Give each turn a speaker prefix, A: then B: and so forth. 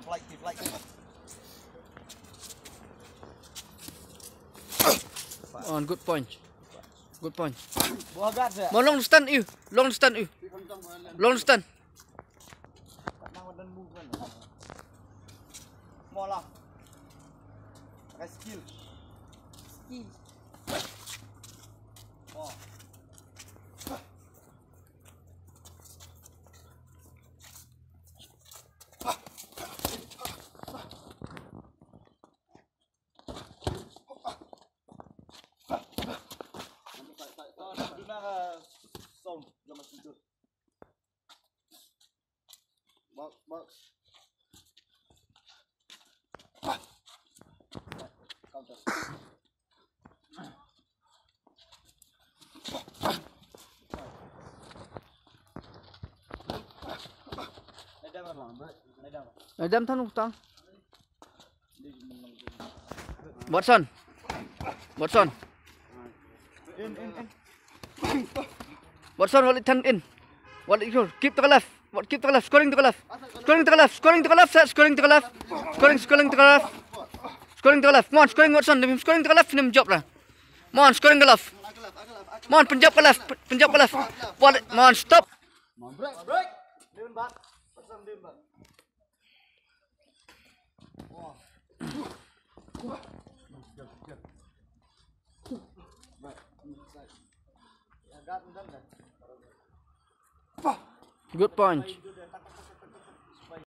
A: on, Blakely, Blakely.
B: On, good punch. Good
A: punch.
B: More long stand you. Long stand you. Long stand.
A: More long. Skill. Skill. Zaman tidur. Box, box. Counter. Nadam
B: thân không tăng Watson. Watson.
A: In in in.
B: Watson, what it turn in? What it? Keep to the left. What keep to the left? Scoring to the left. Scoring to the left. Scoring to the left. Scoring to the left. Scoring. Scoring to the left. Scoring to the left. Come on, scoring Watson. Nim scoring to the left. Nim job lah. Come on, scoring to the left. Come on, penjab ke left. Penjab ke left. What? Come on, stop.
A: Break break. Diun bat. Pasang diun bat.
B: Good punch.